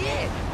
shit!